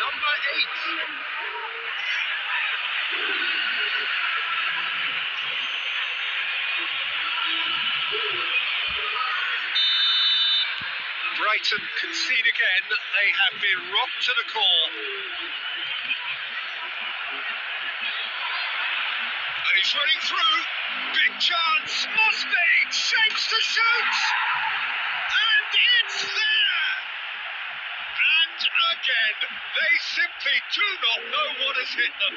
Number eight. Brighton concede again. They have been rocked to the core. And he's running through. Big chance. Must be. Shapes to shoot. And it's there. Again, they simply do not know what has hit them.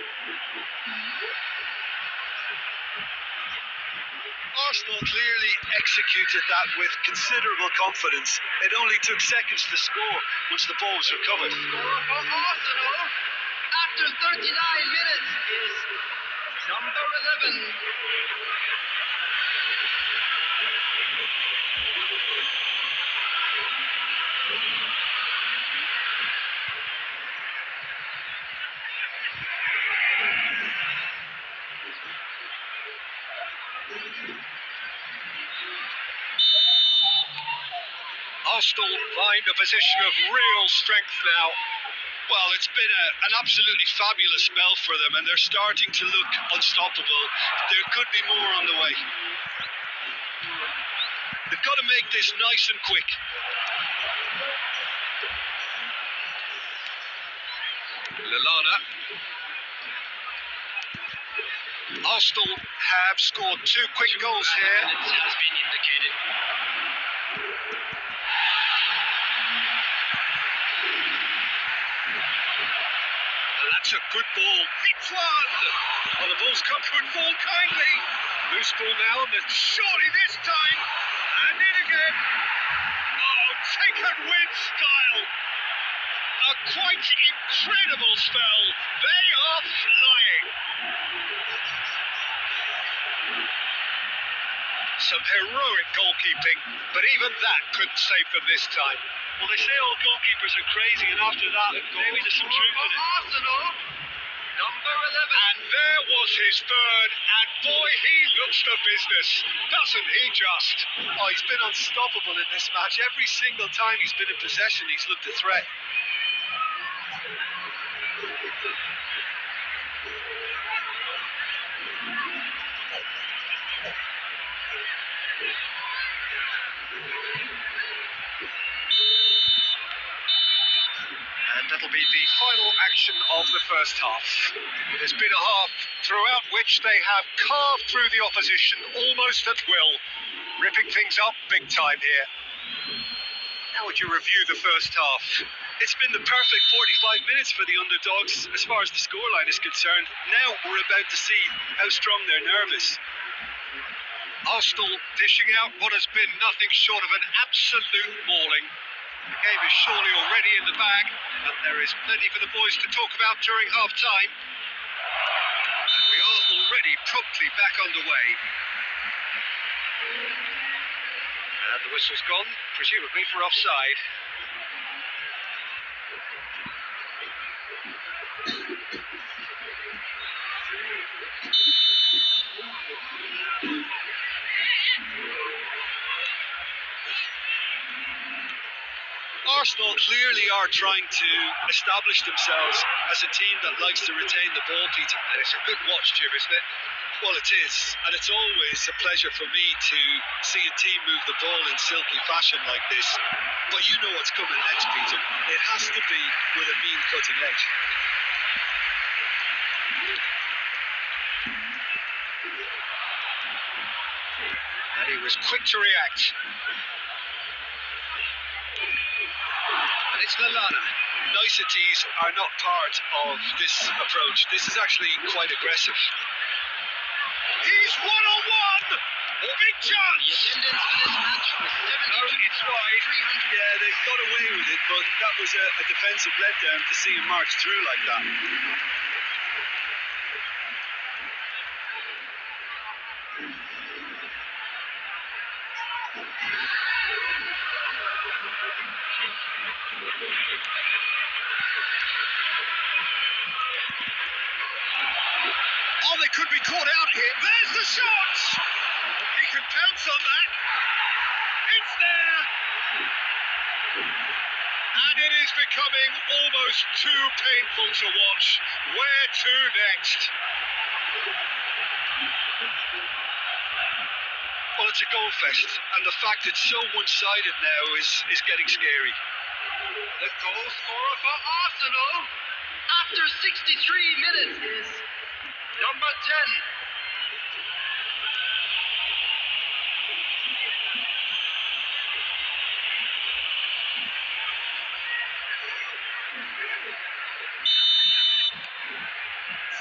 Arsenal clearly executed that with considerable confidence. It only took seconds to score once the ball was recovered. Score for Arsenal after 39 minutes is number 11. Arsenal find a position of real strength now. Well, it's been a, an absolutely fabulous spell for them, and they're starting to look unstoppable. There could be more on the way. They've got to make this nice and quick. Lallana. Arsenal have scored two quick goals here. Minutes has been indicated. And that's a good ball. Hits one! Oh, well, the ball's come could fall kindly. Loose ball now, and surely this time. And in again. Oh, taken with style. A quite incredible spell. They are flying. Some heroic goalkeeping, but even that couldn't save them this time. Well, they say all goalkeepers are crazy, and after that, maybe there's some truth in it. Arsenal, number 11. And there was his third, and boy, he looks the business, doesn't he just? Oh, he's been unstoppable in this match. Every single time he's been in possession, he's looked a threat. And that'll be the of the first half. It has been a half throughout which they have carved through the opposition almost at will, ripping things up big time here. How would you review the first half? It's been the perfect 45 minutes for the underdogs as far as the scoreline is concerned. Now we're about to see how strong their nerve is. Arsenal dishing out what has been nothing short of an absolute mauling. The game is surely already in the bag, but there is plenty for the boys to talk about during half time. And we are already promptly back underway. And the whistle's gone, presumably for offside. Arsenal clearly are trying to establish themselves as a team that likes to retain the ball, Peter. And it's a good watch, Jim, isn't it? Well, it is, and it's always a pleasure for me to see a team move the ball in silky fashion like this. But you know what's coming next, Peter. It has to be with a mean cutting edge. And he was quick to react. It's Lallana. Niceties are not part of this approach. This is actually quite aggressive. He's one on one. Big chance. The attendance for this match was No, it's wide. 72,300. Yeah, they got away with it, but that was a, a defensive letdown to see him march through like that. Oh, they could be caught out here. There's the shot. He can pounce on that. It's there. And it is becoming almost too painful to watch. Where to next? Well, it's a goal fest, and the fact it's so one-sided now is is getting scary. The goal scorer for Arsenal after 63 minutes is number 10.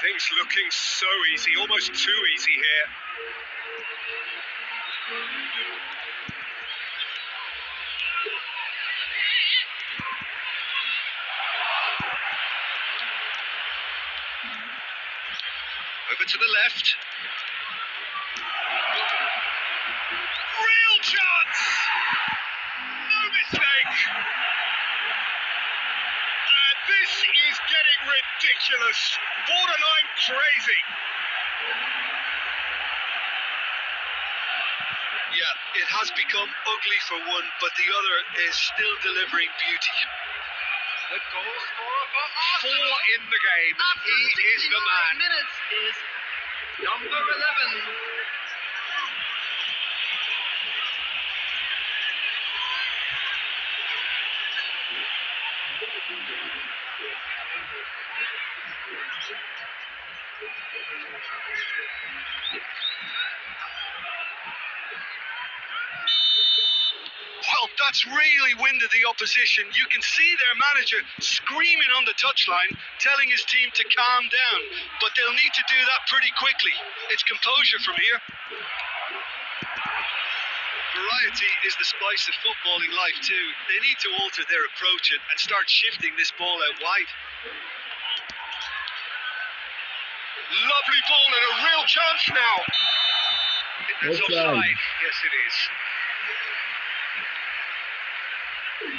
Things looking so easy, almost too easy here. Over to the left. Real chance! No mistake! And this is getting ridiculous, borderline crazy. Yeah, it has become ugly for one, but the other is still delivering beauty. The goal scorer Four in the game. after He is the man. minutes is number 11. Well, that's really winded the opposition. You can see their manager screaming on the touchline, telling his team to calm down. But they'll need to do that pretty quickly. It's composure from here. Variety is the spice of footballing life, too. They need to alter their approach and, start shifting this ball out wide. Lovely ball and a real chance now. It's offside. Yes, it is. This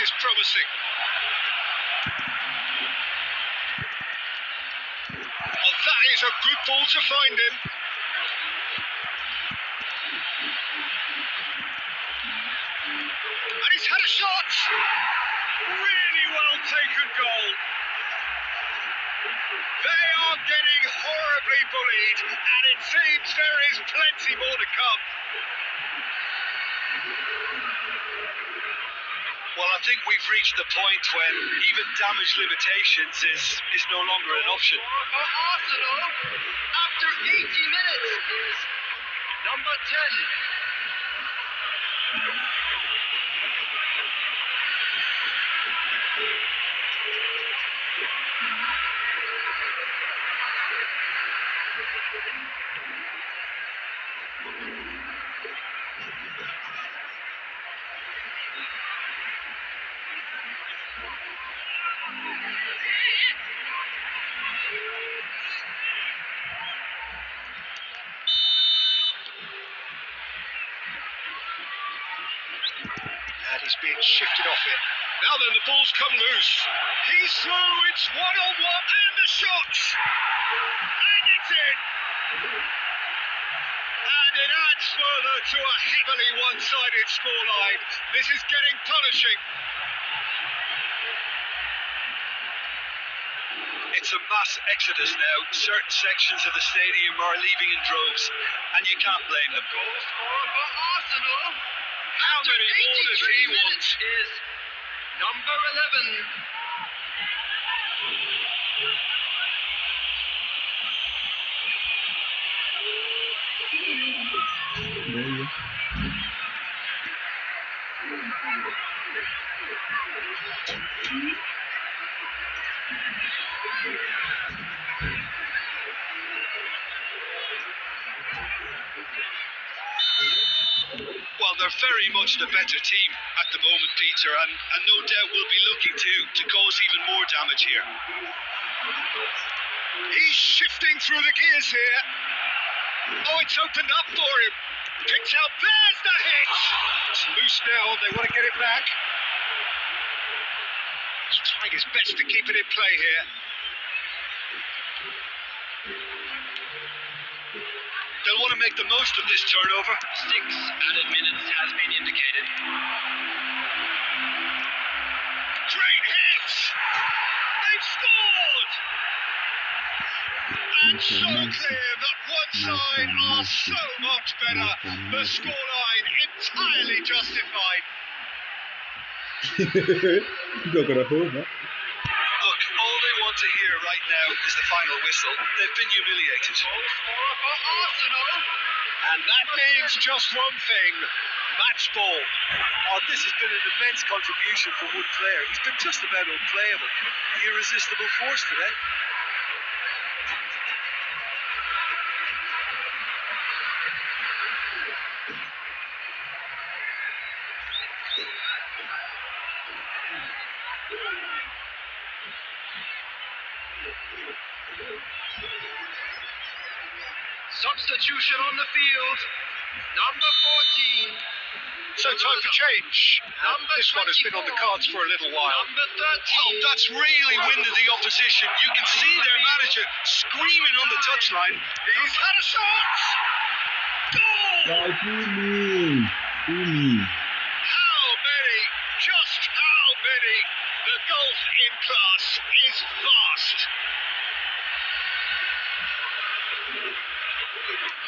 is promising. Oh, that is a good ball to find him. And he's had a shot. Really well taken goal. They are getting horribly bullied, and it seems there is plenty more to come. Well, I think we've reached the point when even damage limitations is, is no longer an option. For Arsenal after 80 minutes is number 10. And he's being shifted off it. Now then, the ball's come loose. He's through. It's one on one, and the shot. And it's in. And it adds further to a heavily one sided scoreline. This is getting punishing. It's a mass exodus now. Certain sections of the stadium are leaving in droves, and you can't blame them. Goal scorer for Arsenal After many he 83 want? minutes is number 11. Well, they're very much the better team at the moment, Peter, and, and no doubt will be looking to, to cause even more damage here. He's shifting through the gears here. Oh, it's opened up for him. Picked out. There's the hit. It's loose now. They want to get it back. He's trying his best to keep it in play here. They'll want to make the most of this turnover. Six added minutes has been indicated. Great hit! They've scored! And so clear that one side are so much better. The scoreline entirely justified. Ndio kuna homa. Look, all they want to hear right now is the final whistle. They've been humiliated. For. And that means just one thing match ball. Oh, this has been an immense contribution from one player. He's been just about unplayable. The irresistible force today. Substitution on the field. Number 14. So time for change. And um, this one has been on the cards for a little while. Number 13. Well, that's really winded the opposition. You can see their manager screaming on the touchline. He's had a shot! Goal! Ya Kumi. Kumi. How many? Just how many? The gulf in class is vast.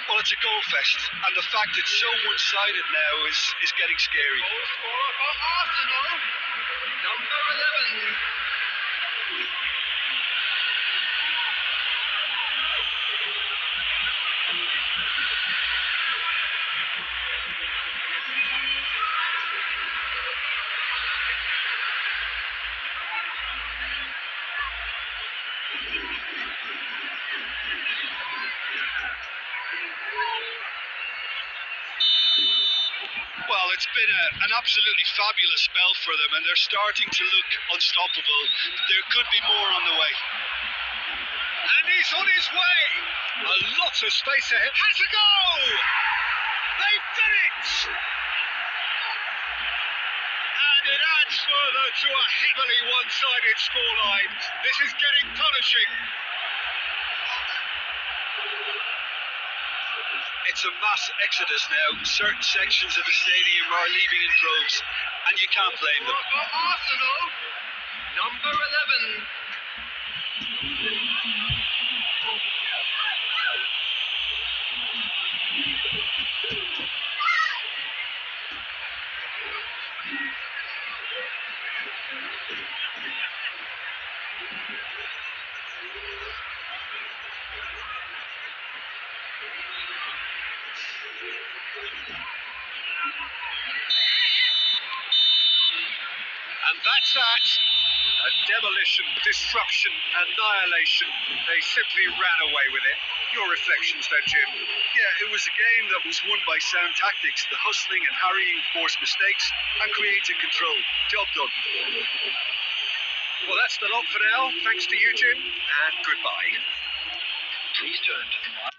Well, it's a goal fest, and the fact it's so one-sided now is, is getting scary. Goal scorer for Arsenal. Number 11. An absolutely fabulous spell for them, and they're starting to look unstoppable. There could be more on the way. And he's on his way. A lot of space ahead. Has a go! They've done it! And it adds further to a heavily one-sided scoreline. This is getting punishing. It's a mass exodus now. Certain sections of the stadium are leaving in droves, and you can't blame them. For Arsenal. Number 11. That. A demolition, disruption, annihilation. They simply ran away with it. Your reflections then, Jim. Yeah, it was a game that was won by sound tactics. The hustling and harrying forced mistakes and created control. Job done. Well, that's the lot for now. Thanks to you, Jim, and goodbye. Please turn to the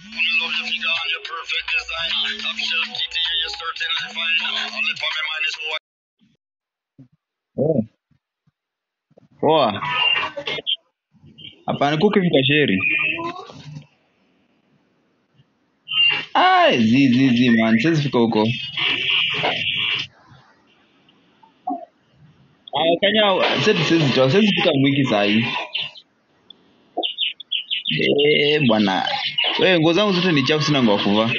your perfect design. TTA, you're certainly fine. Only for my mind is who Poa. Hapana kuki vikasheri. Ah, zi zi zi man, siwezi fika huko. Ah, kanya sasa siwezi toka, siwezi fika mwiki saa. Eh, bwana. Wewe nguo zangu zote ni chafu sina nguo kuvaa.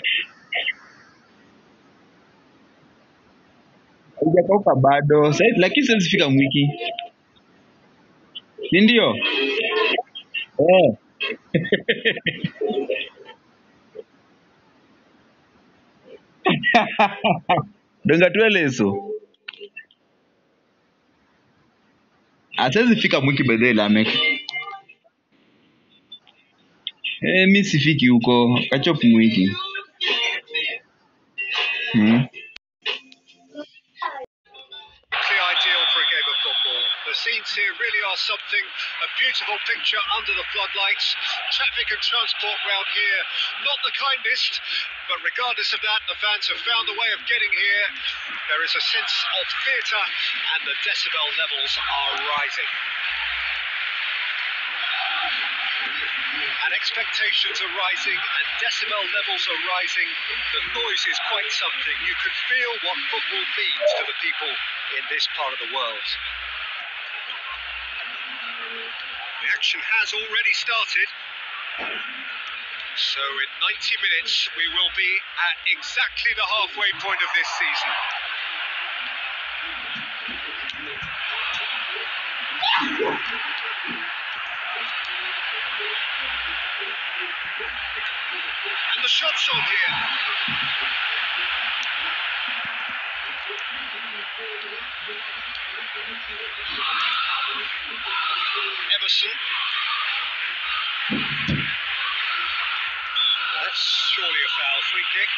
Haijakauka bado. Sasa lakini siwezi fika mwiki si ndio? Eh. Dongatweleso asezi fika mwiki by the eh, mi sifiki huko kachop mwiki hmm. Are something. A beautiful picture under the floodlights. Traffic and transport round here, not the kindest, but regardless of that, the fans have found a way of getting here. There is a sense of theatre, and the decibel levels are rising. And expectations are rising, and decibel levels are rising. The noise is quite something. You can feel what football means to the people in this part of the world. The action has already started. So in 90 minutes, we will be at exactly the halfway point of this season. And the shot's on here. Emerson. That's surely a foul free kick.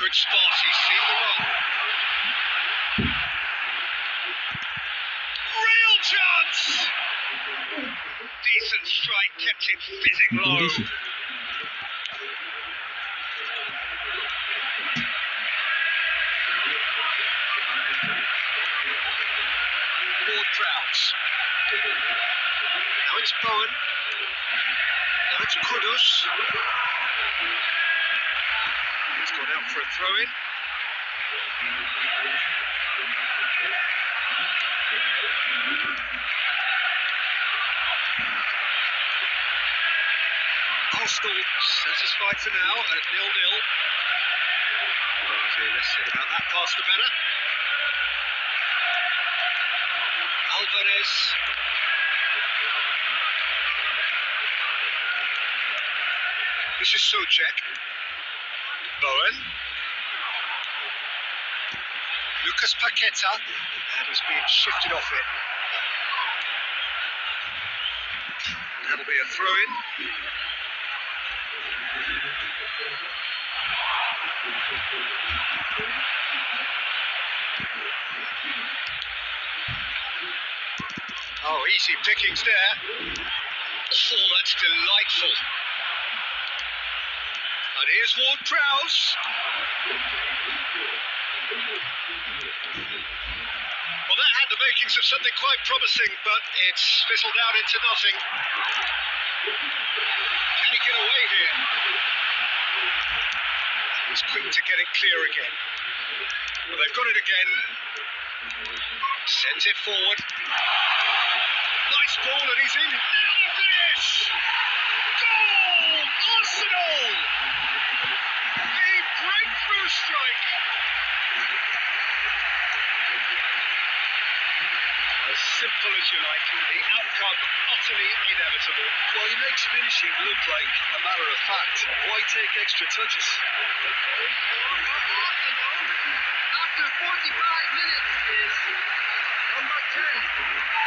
Good spot, he's seen the run. Real chance! Decent Ward Prowse. Now it's Bowen. Now it's Kudus. He's gone out for a throw in. Arsenal satisfied for now at nil-nil. Less said about that pass the better. Alvarez. This is Soucek. Bowen. Lucas Paqueta. And he's being shifted off it. That'll be a throw in. Oh, easy pickings there. Oh, that's delightful. And here's Ward Prowse. Well, that had the makings of something quite promising, but it's fizzled out into nothing. Can he get away here? He's quick to get it clear again. Well, they've got it again. Sends it forward. Nice ball, and he's in. Finish! Goal! Arsenal! The breakthrough strike! As simple as you like, the outcome utterly inevitable. Well, he makes finishing look like a matter of fact. Why take extra touches? After 45 minutes is number 10.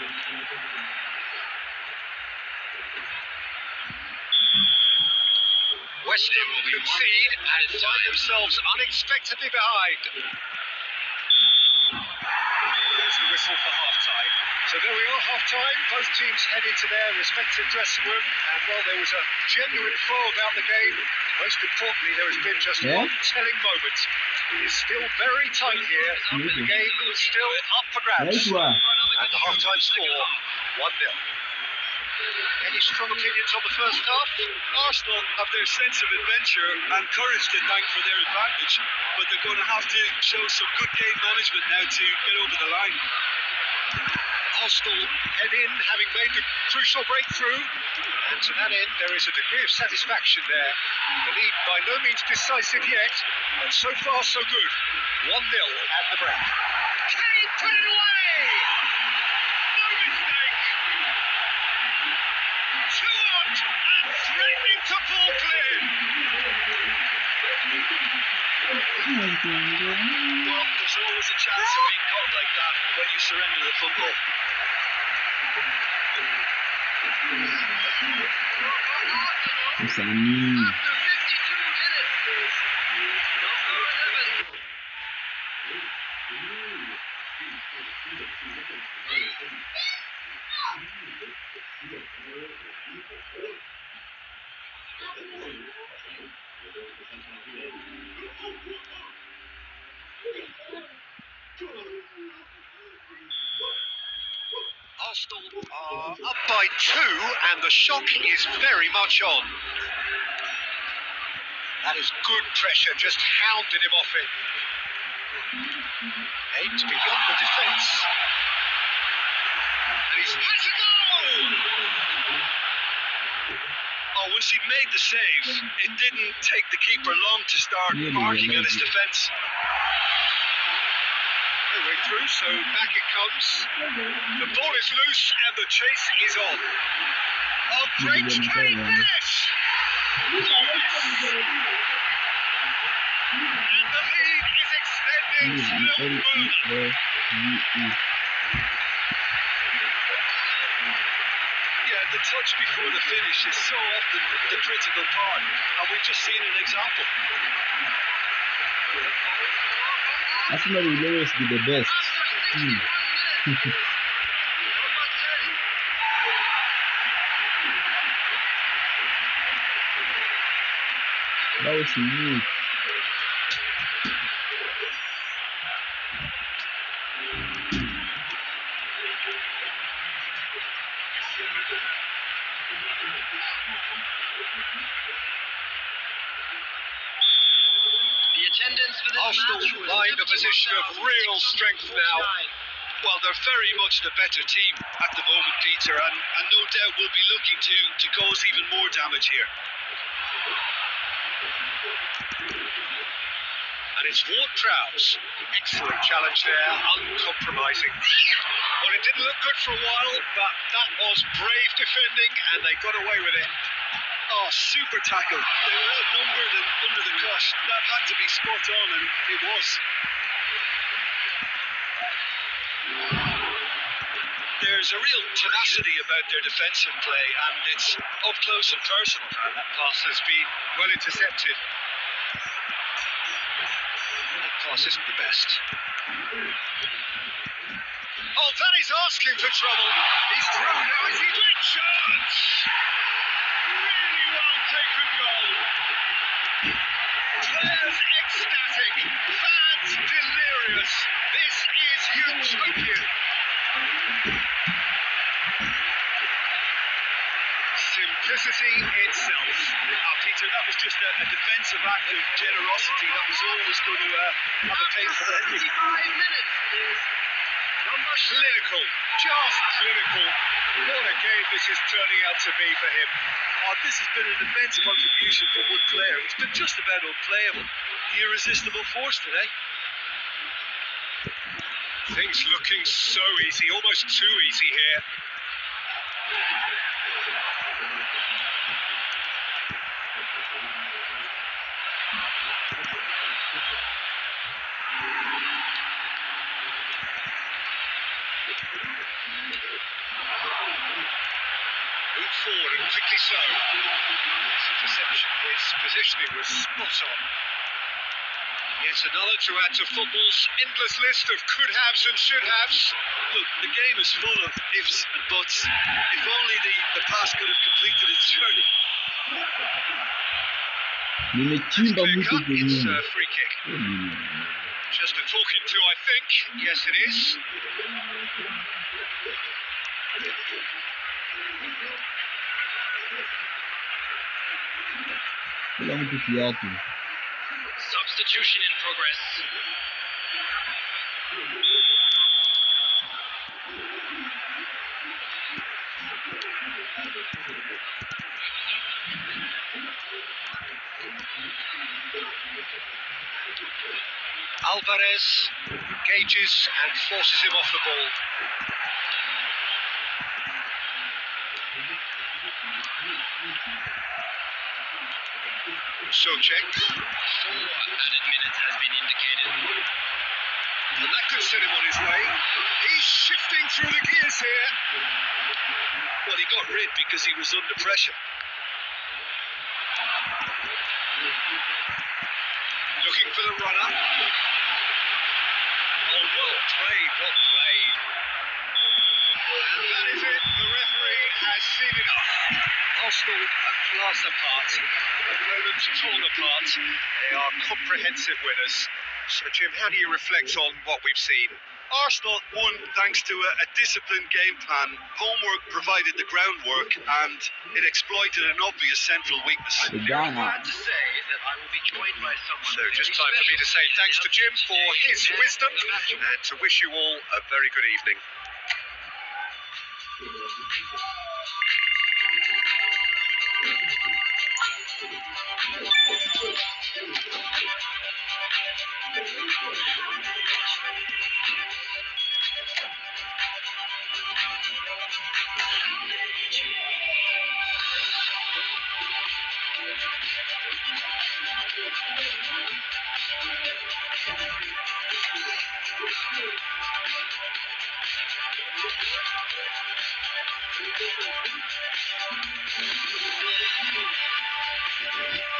West Ham concede and find themselves unexpectedly behind. There's the whistle for half time. So there we are, half time. Both teams head into their respective dressing room. And while there was a genuine flow about the game, most importantly, there has been just Yeah. one telling moment. It is still very tight here. Mm-hmm. The game is still up for grabs. One. And the half time score 1 0. Any strong opinions on the first half? Arsenal have their sense of adventure and courage to thank for their advantage, but they're going to have to show some good game management now to get over the line. Arsenal head in, having made the crucial breakthrough. And to that end, there is a degree of satisfaction there. The lead by no means decisive yet, but so far so good. 1 0 at the break. Kane put it away! No mistake! Two out and threatening to pull clear. Well, there's always a chance of being caught like that when you surrender the football. msanii After 52 minutes, is number 11. Arsenal are up by two, and the shock is very much on. That is good pressure, just hounded him off it. Aimed beyond the defence. And he's has a goal! Oh, once he made the save, it didn't take the keeper long to start Really barking at his defence. No way through, so back it comes. The ball is loose, and the chase is on. Oh, great Kane finish! And the lead is extended still further. E-L-E-S-U-E. Yeah, touch before the finish is so often the critical part, and we've just seen an example. Arsenal will always be the best team. minutes, is number 10. That was unique. Arsenal match was lie in a position of real strength now. 51,659. Well, they're very much the better team at the moment, Peter, and, and no doubt will be looking to, to cause even more damage here. And it's Ward Prowse. Excellent challenge there, uncompromising. Well, it didn't look good for a while, but that was brave defending, and they got away with it. Oh, super tackle. They were outnumbered and under the cosh. That had to be spot on, and it was. There's a real tenacity about their defensive play, and it's up close and personal. And that pass has been well intercepted. That pass isn't the best. Oh, Danny's asking for trouble. He's through now. Is he chance? This is utopian. Simplicity itself. Peter, that was just a, a defensive act of generosity that was always going to uh, have a painful After ending. 65 minutes is number Clinical. Just clinical. What a game this is turning out to be for him. Oh, this has been an immense contribution from one player. He's been just about unplayable. Irresistible force today. Things looking so easy, almost too easy here. Move forward and quickly so. His interception, his positioning was spot on. Yet another to add to football's endless list of could haves and should haves. Look, the game is full of ifs and buts. If only the, the pass could have completed its journey. Nimechimba Clear mtu cut, it's uh, kwenyewe. Just a talking to, I think. Yes, it is. Substitution in progress. Alvarez gauges and forces him off the ball. Soucek. Four added minutes has been indicated. And that could set him on his way. He's shifting through the gears here. Well, he got rid because he was under pressure. Looking for the runner. Oh, well played, well played. That is it. The referee has seen enough. Arsenal are class apart. Opponents torn apart. They are comprehensive winners. So, Jim, how do you reflect on what we've seen? Arsenal won thanks to a, a disciplined game plan. Homework provided the groundwork, and it exploited an obvious central weakness. Vijana. Glad to say that I will be joined by someone. So, just time for me to say thanks to Jim for his wisdom and uh, to wish you all a very good evening. How many